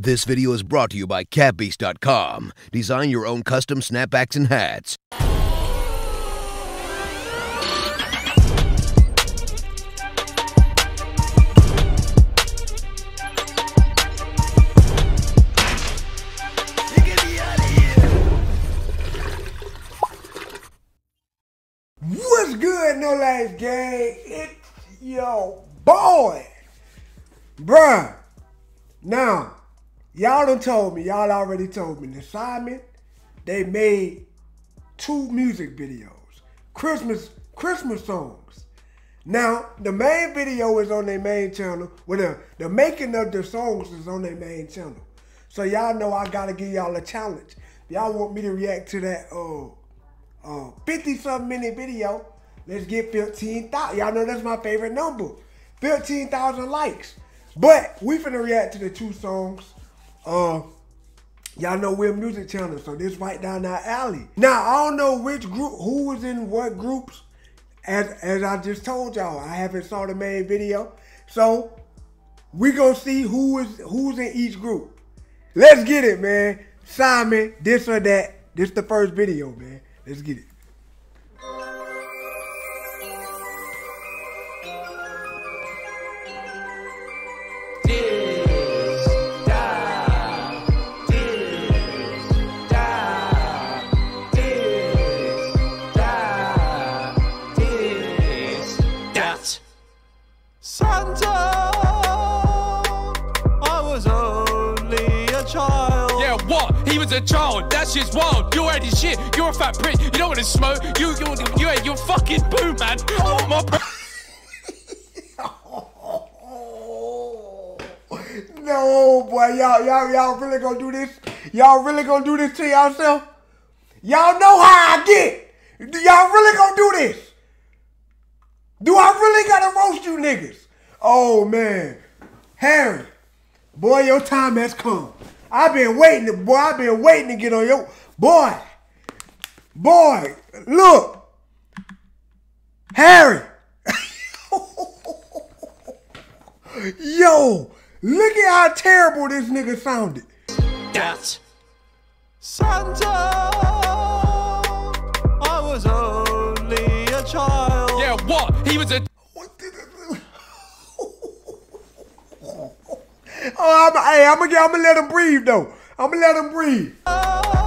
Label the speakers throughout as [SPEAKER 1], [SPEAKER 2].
[SPEAKER 1] This video is brought to you by CapBeast.com. Design your own custom snapbacks and hats.
[SPEAKER 2] What's good, No Life Gang? It's your boy, bruh. Now, y'all done told me, y'all already told me, the Sidemen, they made two music videos, Christmas Christmas songs. Now, the main video is on their main channel. Well, the, the making of the songs is on their main channel. So y'all know I gotta give y'all a challenge. Y'all want me to react to that uh uh 50 something minute video. Let's get 15,000. Y'all know that's my favorite number. 15,000 likes. But we finna react to the two songs. Uh Y'all know we're a music channel, so this right down our alley. Now I don't know which group, who was in what groups. As as I just told y'all, I haven't saw the main video, so we gonna see who is who's in each group. Let's get it, man. Sidemen, this or that. This the first video, man. Let's get it.
[SPEAKER 3] What? He was a child. That shit's wild. You're already shit. You're a fat prick. You don't want to smoke. You, you, you, you, you're fucking boo, man. Oh my.
[SPEAKER 2] No, boy, y'all, y'all, y'all really gonna do this? Y'all really gonna do this to yourself? Y'all know how I get. Y'all really gonna do this? Do I really gotta roast you niggas? Oh man, Harry, boy, your time has come. I've been waiting, to, boy. I've been waiting to get on your boy. Boy, look, Harry. Yo, look at how terrible this nigga sounded.
[SPEAKER 4] That's Santa, I was only a child.
[SPEAKER 3] Yeah, what? He was a.
[SPEAKER 2] Oh, I'm, hey, I'm gonna, I'm gonna let him breathe though. I'm gonna let him breathe.
[SPEAKER 4] Oh,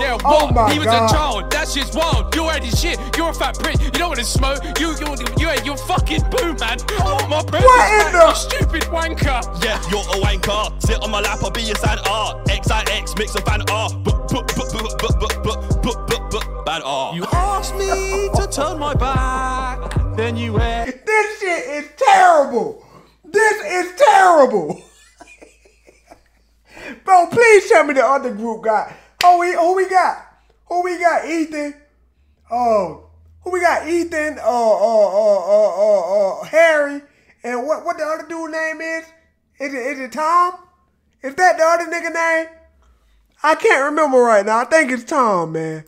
[SPEAKER 3] yeah, what?
[SPEAKER 2] Oh
[SPEAKER 3] he was
[SPEAKER 2] God.
[SPEAKER 3] a child. That's just wild. You're out shit. You're a fat bitch. You don't want to smoke. You, you, you, you're fucking boo, man. Oh my boo.
[SPEAKER 2] What in the?
[SPEAKER 3] You stupid wanker.
[SPEAKER 5] Yeah, you're a wanker. Sit on my lap. I'll be your Santa. XIX mix a fan R. Bad R.
[SPEAKER 4] You asked me to turn my back. Then you went.
[SPEAKER 2] Shit is terrible. This is terrible. Bro, please tell me the other group got. Oh, we, who we got? Who we got? Ethan. Oh, who we got? Ethan. Uh, uh, uh, uh, uh, uh, Harry. And what, what the other dude name is? Is it, is it Tom? Is that the other nigga name? I can't remember right now. I think it's Tom, man.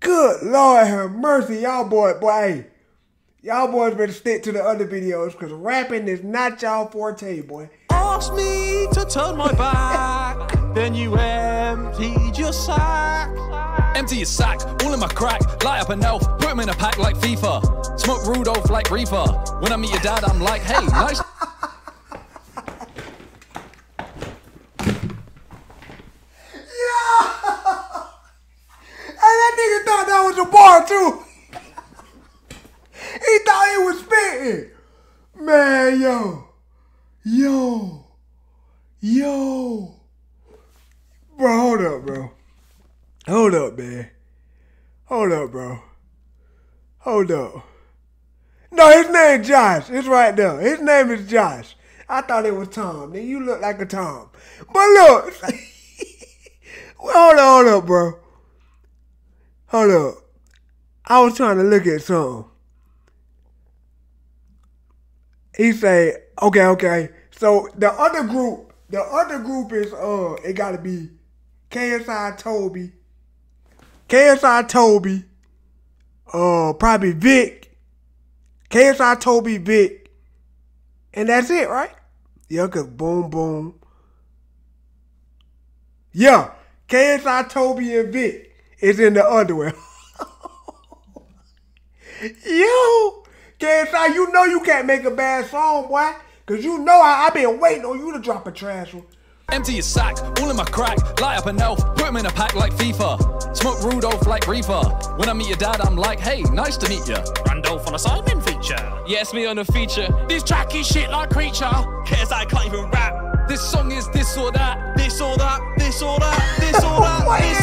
[SPEAKER 2] Good Lord have mercy, y'all boy, boy. Hey, y'all boys better stick to the other videos because rapping is not y'all forte, boy.
[SPEAKER 4] Asked me to turn my back, then you emptied your sack.
[SPEAKER 3] Empty your sacks, all in my crack. Light up an elf, put him in a pack like FIFA. Smoke Rudolph like Reefer. When I meet your dad, I'm like, hey, nice.
[SPEAKER 2] Hey, that nigga thought that was a bar too. He thought he was spitting. Man, yo. Yo. Yo. Bro, hold up, bro. Hold up, man. Hold up, bro. Hold up. No, his name Josh. It's right there. His name is Josh. I thought it was Tom. Then you look like a Tom. But look. hold up, hold up, bro. Hold up. I was trying to look at something. He said, okay, okay. So the other group, the other group is uh it gotta be KSI Toby. KSI Toby. Uh probably Vic. KSI, Toby, Vic, and that's it, right? Yeah, cause boom, boom. Yeah, KSI, Toby, and Vic is in the underwear. Yo, KSI, you know you can't make a bad song, boy. Cause you know I, I been waiting on you to drop a trash one.
[SPEAKER 6] Empty your sacks, all in my crack. Light up an elf, put him in a pack like FIFA. Smoke Rudolph like Reefer. When I meet your dad, I'm like, hey, nice to meet ya.
[SPEAKER 7] Randolph on a Sidemen feature.
[SPEAKER 6] Yes, me on a feature.
[SPEAKER 4] This track is shit like creature.
[SPEAKER 7] KSI can't even rap.
[SPEAKER 6] This song is this or that.
[SPEAKER 7] This or that, this or that, this or that,
[SPEAKER 2] What
[SPEAKER 7] this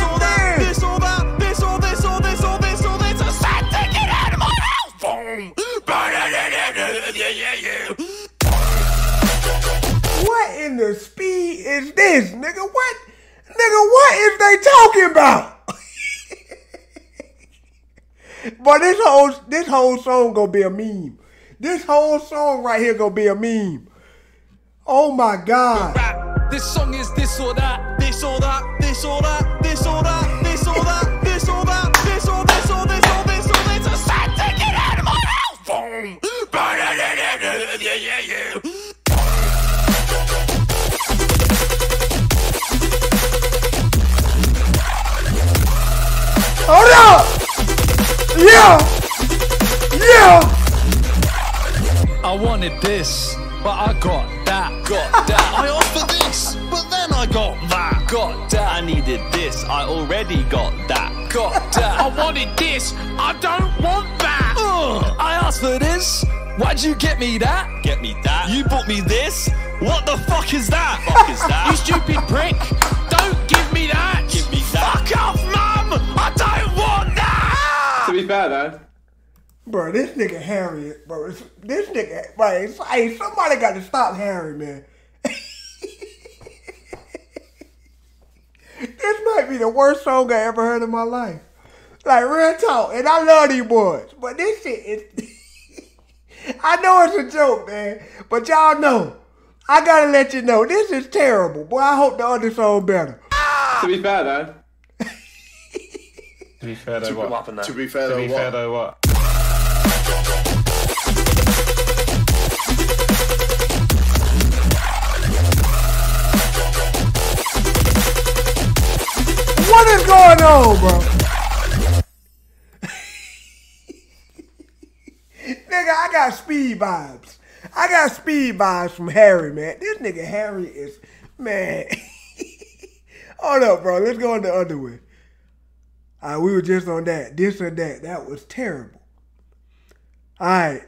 [SPEAKER 2] The speed is this, nigga? What, nigga? What is they talking about? but this whole this whole song gonna be a meme. This whole song right here gonna be a meme. Oh my god!
[SPEAKER 6] This song is wanted this, but I got that.
[SPEAKER 7] Got that. I asked for this, but then I got that.
[SPEAKER 6] Got that.
[SPEAKER 7] I needed this, I already got that.
[SPEAKER 6] Got that.
[SPEAKER 4] I wanted this. I don't want that.
[SPEAKER 6] Ugh, I asked for this. Why'd you get me that?
[SPEAKER 7] Get me that. You bought me this? What the fuck is that? Fuck is
[SPEAKER 4] You stupid prick. Don't give me that.
[SPEAKER 7] Give me that.
[SPEAKER 4] Fuck off, mum. I don't want that.
[SPEAKER 8] To be fair though,
[SPEAKER 2] Bro, this nigga Harry, bro, this nigga, bro, it's, hey, somebody got to stop Harry, man. this might be the worst song I ever heard in my life. Like, real talk, and I love these boys, but this shit is, I know it's a joke, man, but y'all know, I gotta let you know, this is terrible, boy, I hope the other song better.
[SPEAKER 8] to be fair though. to be fair though, what?
[SPEAKER 9] To be fair,
[SPEAKER 8] To
[SPEAKER 9] though,
[SPEAKER 8] be fair
[SPEAKER 9] what?
[SPEAKER 8] What?
[SPEAKER 2] Is going on, bro? nigga, I got speed vibes. I got speed vibes from Harry, man. This nigga Harry is, man. Hold up, bro. Let's go on the. All right, we were just on that. This and that. That was terrible. All right.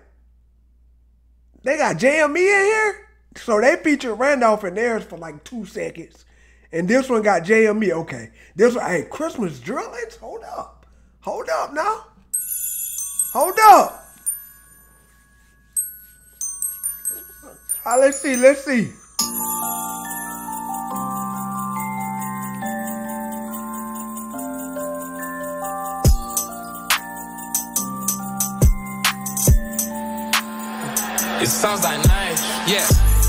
[SPEAKER 2] They got JME in here? So they featured Randolph in theirs for like two seconds. And this one got JME. Okay. This one, hey, Christmas drillings? Hold up. Hold up now. Hold up. Let's see, let's see.
[SPEAKER 10] It sounds like nice. Yeah.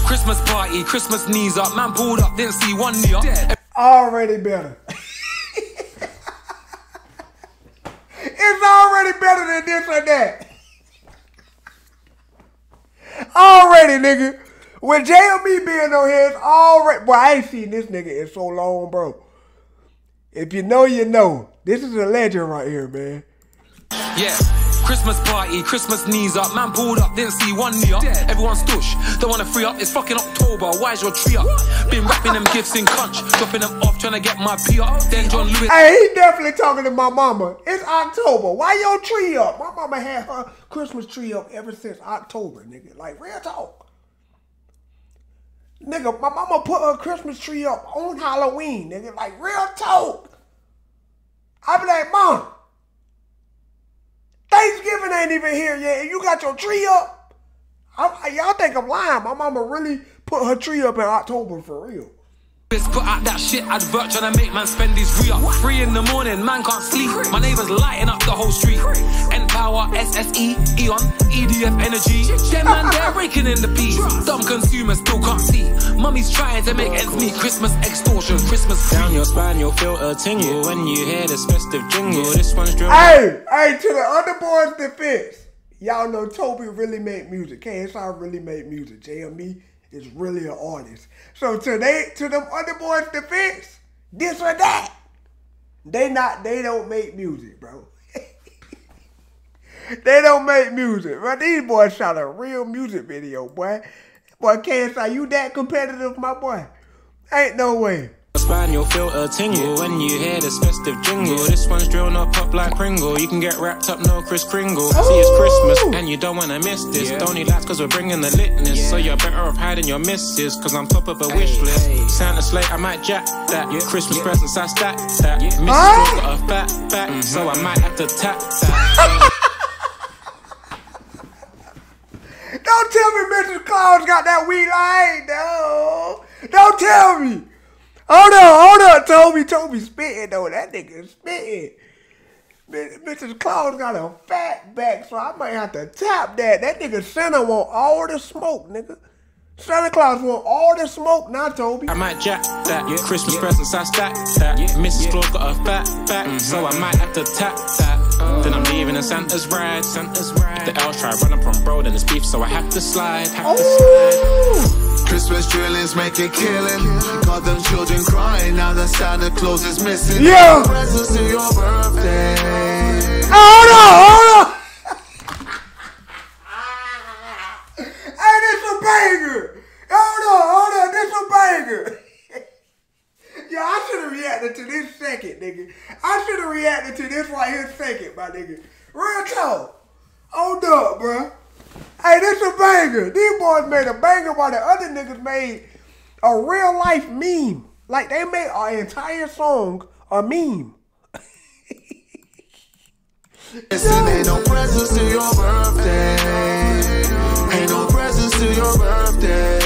[SPEAKER 10] Christmas party, Christmas knees up. Man pulled up, didn't see one knee up.
[SPEAKER 2] Already better. it's already better than this or that. Already, nigga. With JME being on here, it's already. Boy, I ain't seen this nigga in so long, bro. If you know, you know. This is a legend right here, man.
[SPEAKER 10] Yeah. Christmas party, Christmas knees up. Man pulled up, didn't see one knee up. Everyone's tush, don't wanna free up. It's fucking October, why is your tree up? Been wrapping them gifts in conch, dropping them off, trying to get my pee up. Then John Lewis.
[SPEAKER 2] Hey, he definitely talking to my mama. It's October. Why your tree up? My mama had her Christmas tree up ever since October, nigga. Like real talk. Nigga, my mama put her Christmas tree up on Halloween, nigga. Like real talk. I be like, mom, Thanksgiving ain't even here yet, and you got your tree up. I, y'all think I'm lying? My mama really put her tree up in October for real.
[SPEAKER 10] Put out that shit advert trying to make man spend his re up. Three in the morning, man can't sleep. My neighbors lighting up the whole street. N Power, SSE, Eon, EDF Energy. Them man, they're raking in the peas. Dumb consumers still can't see. Mummy's trying to make ends meet. Christmas extortion, Christmas
[SPEAKER 11] Down your spine, you'll feel a tingle when you hear this festive jingle. This one's driven.
[SPEAKER 2] Hey, hey, to the other boys' defense, Y'all know Toby really make music. KSI really make music. JME is really an artist. So to they to them other boys' defense, this or that, they not they don't make music, bro. they don't make music. But these boys shot a real music video, boy. Boy, KSI, you that competitive, my boy? Ain't no way.
[SPEAKER 10] Spaniel feel a tingle when you hear this festive jingle. This one's drill not pop like Pringle. You can get wrapped up, no Chris Kringle. Oh. See, it's Christmas and you don't wanna miss this. Don't need lights cause we're bringing the litness. So you're better off hiding your misses cause I'm top of a wish list. Santa slate, I might jack that. Christmas presents, I stack that. Mrs.
[SPEAKER 2] Huh?
[SPEAKER 10] got a fat back, mm-hmm. so I might have to tap that.
[SPEAKER 2] Don't tell me Mrs. Claus got that weed line. No. Don't tell me. Hold on, hold on. Toby, Toby spitting though. That nigga spitting. Mi- Mrs. Claus got a fat back, so I might have to tap that. That nigga Santa want all the smoke, nigga. Santa Claus want all the smoke, now Toby.
[SPEAKER 10] I might jack that. Christmas presents, I stack that. Mrs. Claus got a fat back, mm-hmm. so I might have to tap that. Then I'm leaving in Santa's ride. Santa's ride. The elves try run up on bro, then it's beef, so I have to slide. Have to oh! slide.
[SPEAKER 5] Christmas drillings make it killing. Got them children crying now that Santa Claus is missing.
[SPEAKER 2] Yeah.
[SPEAKER 5] Presents to your birthday.
[SPEAKER 2] Ah, hold on, hold on. hey, this a banger. Hold on, hold on, this a banger. Yo, I should have reacted to this second, nigga. I should have reacted to this right here second, my nigga. Real talk. Hold up, bruh. Hey, this a banger. These boys made a banger while the other niggas made a real life meme. Like they made an entire song a meme.
[SPEAKER 5] Ain't no presents to your birthday. Ain't no presents to your birthday.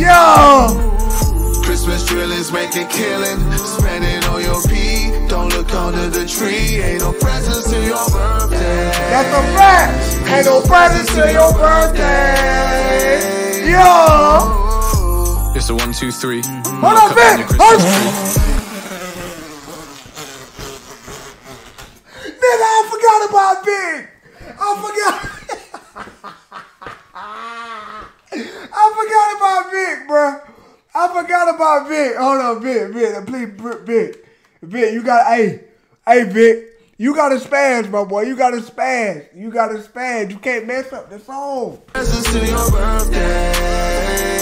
[SPEAKER 2] Yo!
[SPEAKER 5] Christmas drillings make it killing. Spending on your pee. Don't look under the tree. Ain't no presents to your birthday.
[SPEAKER 2] That's a fact. Ain't no presents to your birthday. Yo!
[SPEAKER 3] It's a one, two, three. Mm-hmm.
[SPEAKER 2] Hold on,
[SPEAKER 3] Cut down
[SPEAKER 2] Vic. Hold
[SPEAKER 3] tree.
[SPEAKER 2] Nigga, I forgot about Big. I forgot. I forgot about Vic, bruh. I forgot about Vic. Hold on, Vic, Vic, please, Vic. Vic, you got, hey, hey, Vic, you got to spaz, my boy. You got to spaz. You got to spaz. You can't mess up the song.
[SPEAKER 5] Presents to your birthday.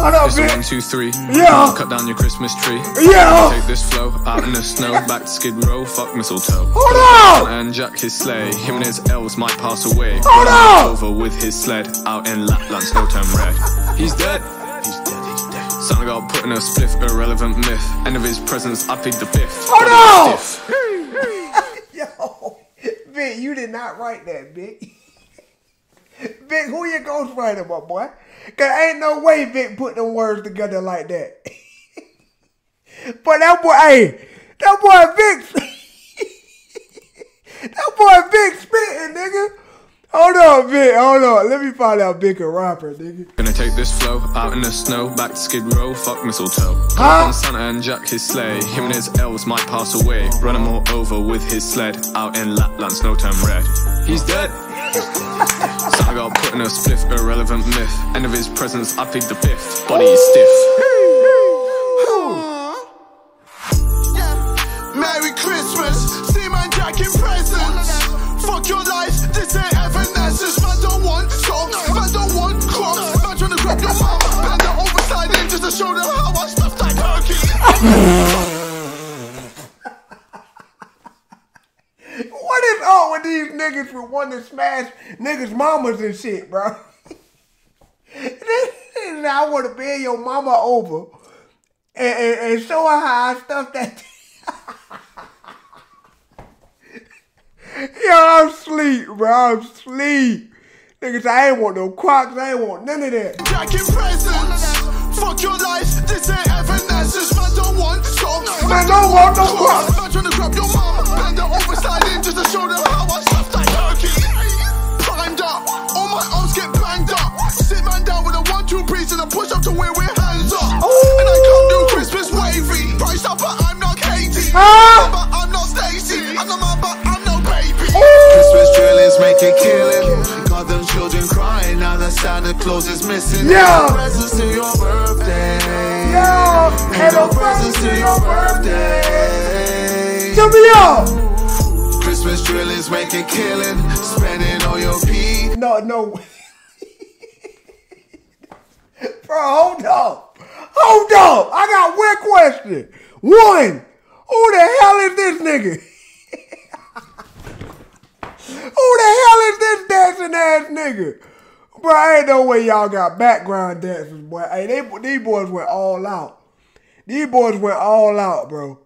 [SPEAKER 2] Hold on,
[SPEAKER 3] It's one, two.
[SPEAKER 2] Yeah.
[SPEAKER 3] Cut down your Christmas tree.
[SPEAKER 2] Yeah.
[SPEAKER 3] Take this flow out in the snow, back to Skid Row, fuck mistletoe.
[SPEAKER 2] Hold on.
[SPEAKER 3] And Jack his sleigh, him and his elves might pass away.
[SPEAKER 2] Hold on.
[SPEAKER 3] Over with his sled, out in Lapland, snow turn red. He's dead. He's dead, he's dead. Son got put in a spliff, irrelevant myth. End of his presence, I plead the fifth.
[SPEAKER 2] On.
[SPEAKER 3] stiff.
[SPEAKER 2] Yo, Vic, you did not write that, Vic. Vic, who your ghostwriter, my boy? Cause ain't no way Vic put the words together like that. but that boy, hey, that boy Vic, that boy Vic spitting, nigga. Hold on, Vic, hold on. Let me find out Vic a rapper, nigga.
[SPEAKER 3] Gonna take this flow out in the snow, back to Skid Row, fuck mistletoe.
[SPEAKER 2] Huh?
[SPEAKER 3] On Santa and Jack his sleigh, him and his elves might pass away. Run him all over with his sled, out in Lapland, snow turn red. He's dead. Santa got put in a spliff, irrelevant myth. End of his presence, I plead the fifth. Body is stiff.
[SPEAKER 2] What is up with these niggas for wanting to smash niggas' mamas and shit, bro? I want to bend your mama over and, and, and show her how I stuffed that. Yo, I'm sleep, bro. I'm sleep. Niggas, I ain't want no crocs. I ain't want none of that.
[SPEAKER 5] Fuck your life, this ain't heaven. Evanescence. Man don't want songs.
[SPEAKER 2] Man don't want no crap.
[SPEAKER 5] Man trying to grab your mom. Bend her over, slide in just to show them how I stuffed that turkey. Climbed up, all my arms get banged up. Sit man down with a one, two, three, and I push up to where we're hands up. Ooh. And I come do Christmas wavy. Priced up, but I'm not Katie.
[SPEAKER 2] Ah.
[SPEAKER 5] But I'm not Stacy. I'm not my, but I'm no baby.
[SPEAKER 2] Ooh.
[SPEAKER 5] Christmas drillings make it
[SPEAKER 2] killing.
[SPEAKER 5] Got them children crying. Now the Santa Claus is missing. Yeah.
[SPEAKER 2] Yo,
[SPEAKER 5] Ain't no presents to your birthday.
[SPEAKER 2] Tell me up.
[SPEAKER 5] Christmas drill is making killing, spending on your pee.
[SPEAKER 2] No, no. Bro, hold up. Hold up. I got one question. One. Who the hell is this nigga? Who the hell is this dancing ass nigga? Bro, ain't no way y'all got background dancers, boy. Hey, they, these boys went all out. These boys went all out, bro.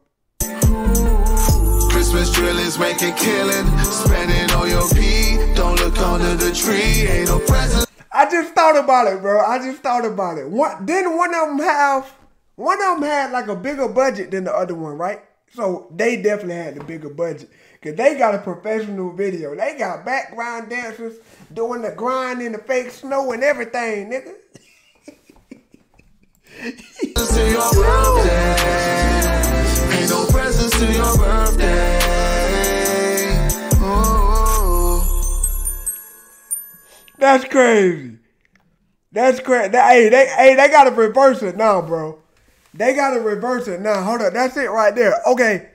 [SPEAKER 5] Christmas drill is making killing, spending on your pee. Don't look under the tree, ain't no presents.
[SPEAKER 2] I just thought about it, bro. I just thought about it. One, didn't one of them have one of them had like a bigger budget than the other one, right? So they definitely had the bigger budget because they got a professional video. They got background dancers doing the grind in the fake snow and everything, nigga.
[SPEAKER 5] to your birthday. Ain't no presents to your birthday.
[SPEAKER 2] That's crazy. That's crazy. Hey, they hey they gotta reverse it now, bro. They gotta reverse it now. Hold up. That's it right there. Okay.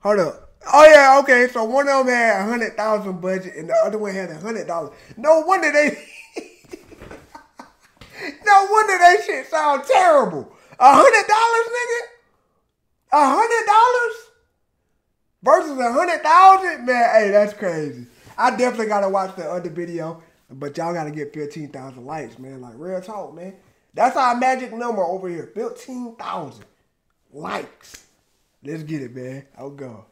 [SPEAKER 2] Hold up. Oh yeah, okay. So one of them had a hundred thousand budget and the other one had a hundred dollars. No wonder they No wonder that shit sound terrible. A hundred dollars, nigga? A hundred dollars? Versus a hundred thousand? Man, hey, that's crazy. I definitely gotta watch the other video, but y'all gotta get 15,000 likes, man. Like real talk, man. That's our magic number over here. 15,000 likes. Let's get it, man. I'll go.